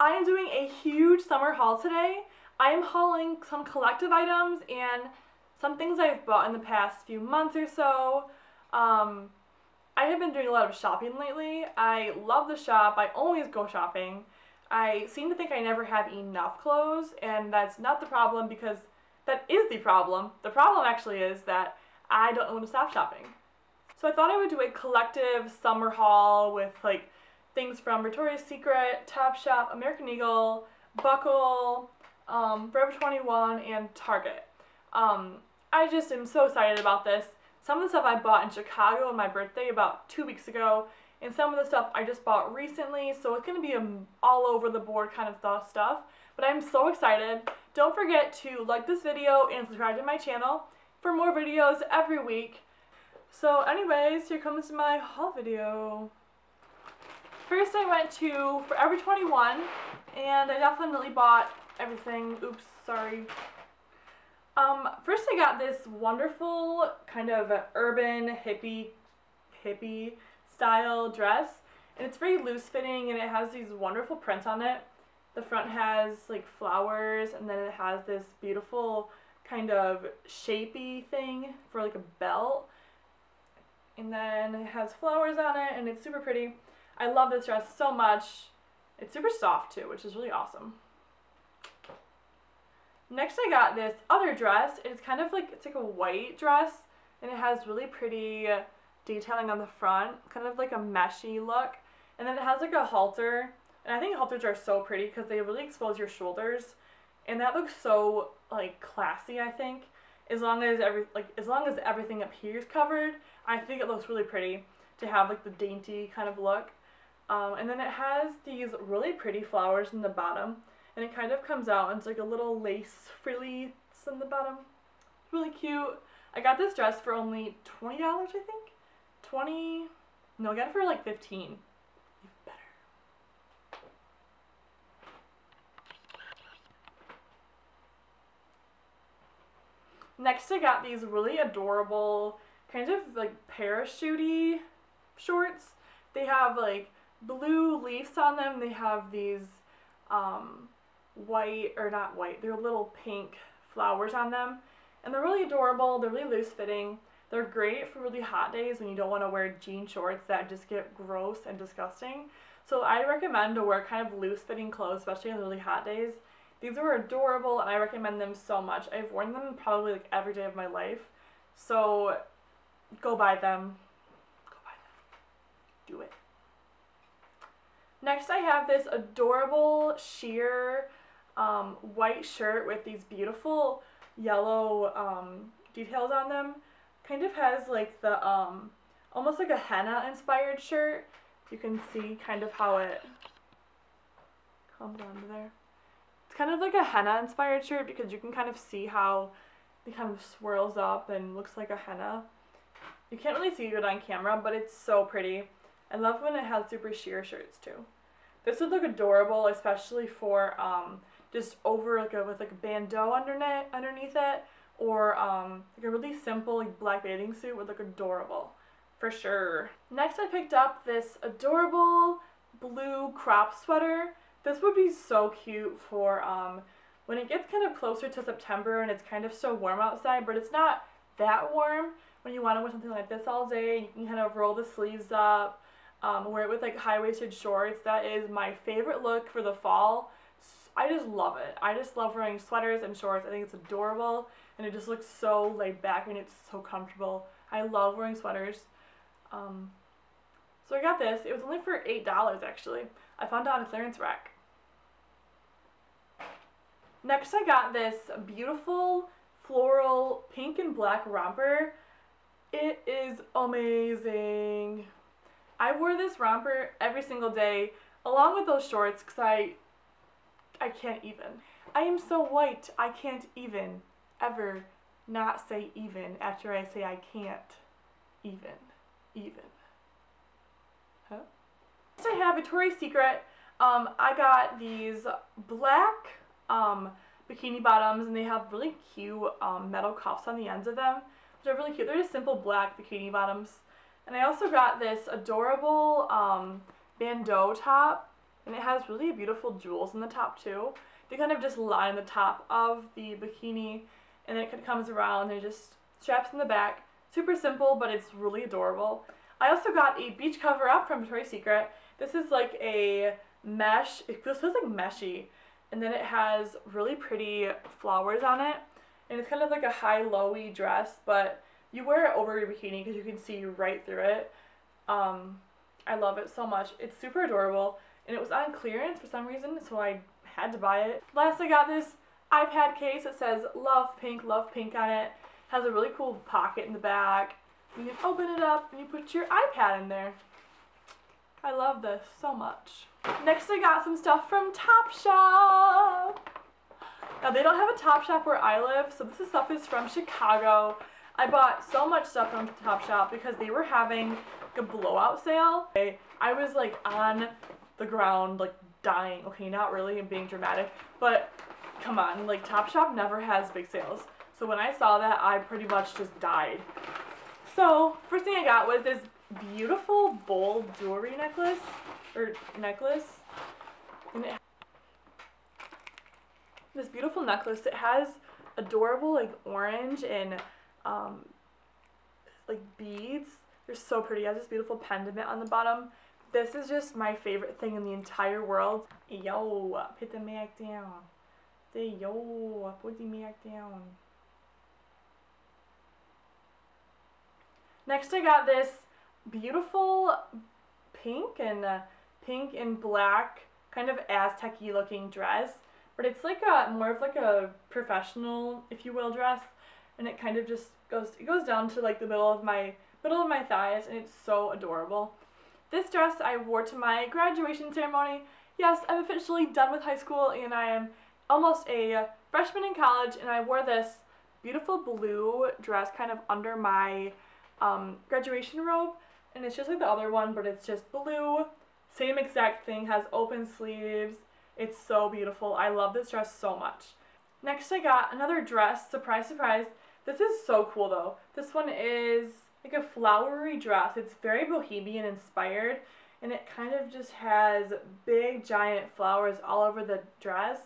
I'm doing a huge summer haul today. I am hauling some collective items and some things I've bought in the past few months or so. Um, I have been doing a lot of shopping lately. I love the shop. I always go shopping. I seem to think I never have enough clothes, and that's not the problem because that is the problem. The problem actually is that I don't when to stop shopping. So I thought I would do a collective summer haul with like things from Victoria's Secret, Topshop, American Eagle, Buckle, um, Forever 21, and Target. Um, I just am so excited about this. Some of the stuff I bought in Chicago on my birthday about two weeks ago, and some of the stuff I just bought recently, so it's going to be a all over the board kind of thought stuff. But I'm so excited. Don't forget to like this video and subscribe to my channel for more videos every week. So anyways, here comes my haul video. First I went to Forever 21 and I definitely bought everything. Oops, sorry. Um, first I got this wonderful kind of urban hippie hippie style dress and it's very loose fitting and it has these wonderful prints on it. The front has like flowers and then it has this beautiful kind of shapy thing for like a belt and then it has flowers on it and it's super pretty. I love this dress so much. It's super soft too, which is really awesome. Next I got this other dress. It's kind of like, it's like a white dress and it has really pretty detailing on the front, kind of like a meshy look. And then it has like a halter, and I think halters are so pretty because they really expose your shoulders. And that looks so like classy, I think. As long as every like as long as everything up here is covered, I think it looks really pretty to have like the dainty kind of look. Um, and then it has these really pretty flowers in the bottom and it kind of comes out and it's like a little lace frilly in the bottom. Really cute. I got this dress for only $20 I think. 20 no I got it for like 15 Even better. Next I got these really adorable kind of like parachutey shorts. They have like blue leaves on them. They have these um, white, or not white, they're little pink flowers on them. And they're really adorable. They're really loose fitting. They're great for really hot days when you don't want to wear jean shorts that just get gross and disgusting. So I recommend to wear kind of loose fitting clothes, especially on really hot days. These are adorable and I recommend them so much. I've worn them probably like every day of my life. So go buy them. Go buy them. Do it. Next I have this adorable sheer um, white shirt with these beautiful yellow um, details on them. Kind of has like the, um, almost like a henna inspired shirt. You can see kind of how it comes onto there. It's kind of like a henna inspired shirt because you can kind of see how it kind of swirls up and looks like a henna. You can't really see it on camera, but it's so pretty. I love when it has super sheer shirts too. This would look adorable, especially for um, just over like a, with like a bandeau underneath, underneath it, or um, like a really simple like black bathing suit would look adorable, for sure. Next I picked up this adorable blue crop sweater. This would be so cute for um, when it gets kind of closer to September and it's kind of so warm outside, but it's not that warm when you want to wear something like this all day. You can kind of roll the sleeves up, um, wear it with like high-waisted shorts. That is my favorite look for the fall. I just love it. I just love wearing sweaters and shorts. I think it's adorable and it just looks so laid back and it's so comfortable. I love wearing sweaters. Um, so I got this. It was only for $8 actually. I found it on a clearance rack. Next I got this beautiful floral pink and black romper. It is amazing. I wore this romper every single day along with those shorts because I, I can't even. I am so white I can't even ever not say even after I say I can't even. Even. Huh? Next I have a Victoria's Secret. Um, I got these black um, bikini bottoms and they have really cute um, metal cuffs on the ends of them. Which are really cute. They're just simple black bikini bottoms. And I also got this adorable um, bandeau top. And it has really beautiful jewels in the top too. They kind of just line the top of the bikini and then it comes around. They're just straps in the back. Super simple, but it's really adorable. I also got a beach cover up from Victoria's Secret. This is like a mesh, it feels, feels like meshy. And then it has really pretty flowers on it. And it's kind of like a high-lowy dress, but you wear it over your bikini because you can see right through it. Um, I love it so much. It's super adorable. And it was on clearance for some reason, so I had to buy it. Last I got this iPad case that says Love Pink, Love Pink on it. Has a really cool pocket in the back. You can open it up and you put your iPad in there. I love this so much. Next I got some stuff from Topshop. Now they don't have a Topshop where I live, so this stuff is from Chicago. I bought so much stuff from Topshop because they were having a blowout sale. I was like on the ground like dying. Okay, not really and being dramatic, but come on, like Topshop never has big sales. So when I saw that, I pretty much just died. So first thing I got was this beautiful bold jewelry necklace, or necklace. And it, this beautiful necklace, it has adorable like orange and um, like beads. They're so pretty. It has this beautiful pendant on the bottom. This is just my favorite thing in the entire world. Yo, put the back down. Say yo, put the back down. Next I got this beautiful pink and uh, pink and black kind of Aztec-y looking dress. But it's like a more of like a professional, if you will, dress. And it kind of just goes it goes down to like the middle of my middle of my thighs and it's so adorable. This dress I wore to my graduation ceremony. Yes, I'm officially done with high school and I am almost a freshman in college and I wore this beautiful blue dress kind of under my um, graduation robe and it's just like the other one but it's just blue. Same exact thing has open sleeves. It's so beautiful. I love this dress so much. Next I got another dress. Surprise surprise this is so cool though this one is like a flowery dress it's very bohemian inspired and it kind of just has big giant flowers all over the dress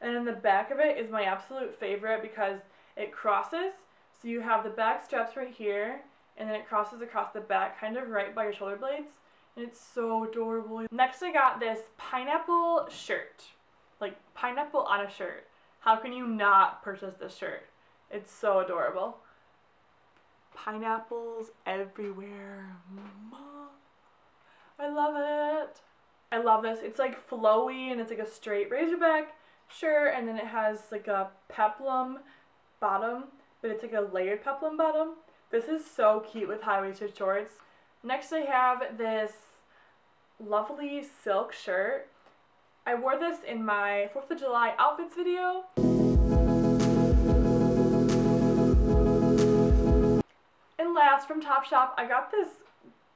and in the back of it is my absolute favorite because it crosses so you have the back straps right here and then it crosses across the back kind of right by your shoulder blades and it's so adorable. Next I got this pineapple shirt. Like pineapple on a shirt. How can you not purchase this shirt? It's so adorable. Pineapples everywhere. I love it. I love this. It's like flowy and it's like a straight racerback shirt and then it has like a peplum bottom but it's like a layered peplum bottom this is so cute with high-waisted shorts. Next I have this lovely silk shirt. I wore this in my 4th of July outfits video. Last from Topshop, I got this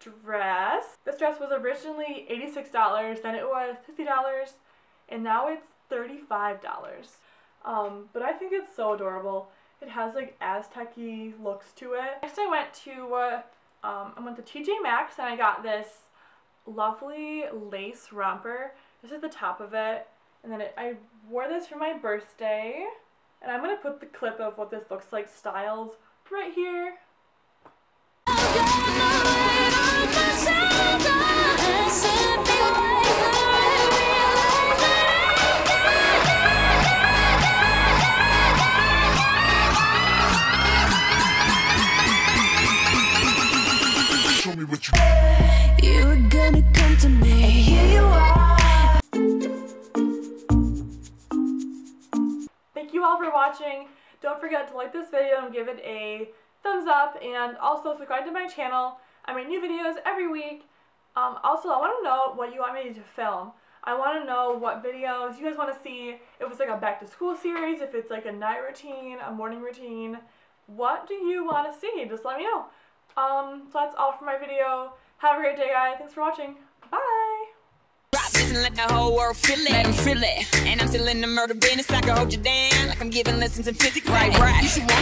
dress. This dress was originally $86, then it was $50, and now it's $35. Um, but I think it's so adorable. It has like Aztec-y looks to it. Next I went to, uh, um, I went to TJ Maxx and I got this lovely lace romper. This is the top of it. And then it, I wore this for my birthday. And I'm going to put the clip of what this looks like styled right here. Watching. Don't forget to like this video and give it a thumbs up and also subscribe to my channel. I make new videos every week. Um, also, I want to know what you want me to film. I want to know what videos you guys want to see. If it's like a back to school series, if it's like a night routine, a morning routine. What do you want to see? Just let me know. Um, so that's all for my video. Have a great day, guys. Thanks for watching. Bye! And let the whole world feel it. Let them feel it. And I'm still in the murder business. I can hold you down like I'm giving lessons in physics. Right, right. You should wanna